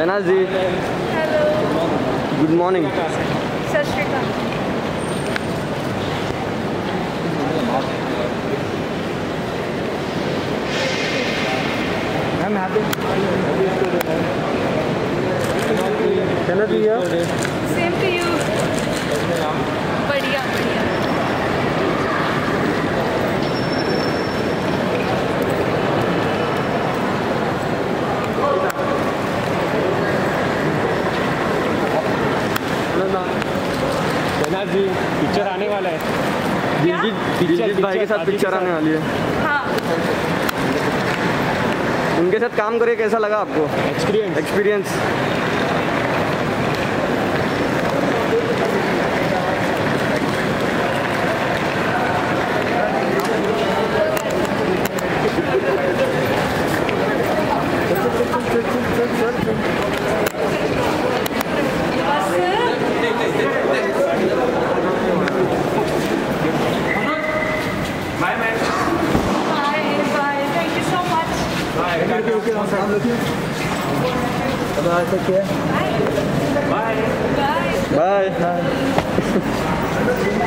Shehnaaz. Hello. Good morning. Sashrika. I'm happy. Shehnaaz ji here. Same to you. Shehnaaz ji picture आने वाला है। दिलजीत दिलजीत भाई के साथ पिक्चर आने वाली है। हाँ। उनके साथ काम करके कैसा लगा आपको? Experience experience Bye. Take care. Bye. Bye. Bye. Bye.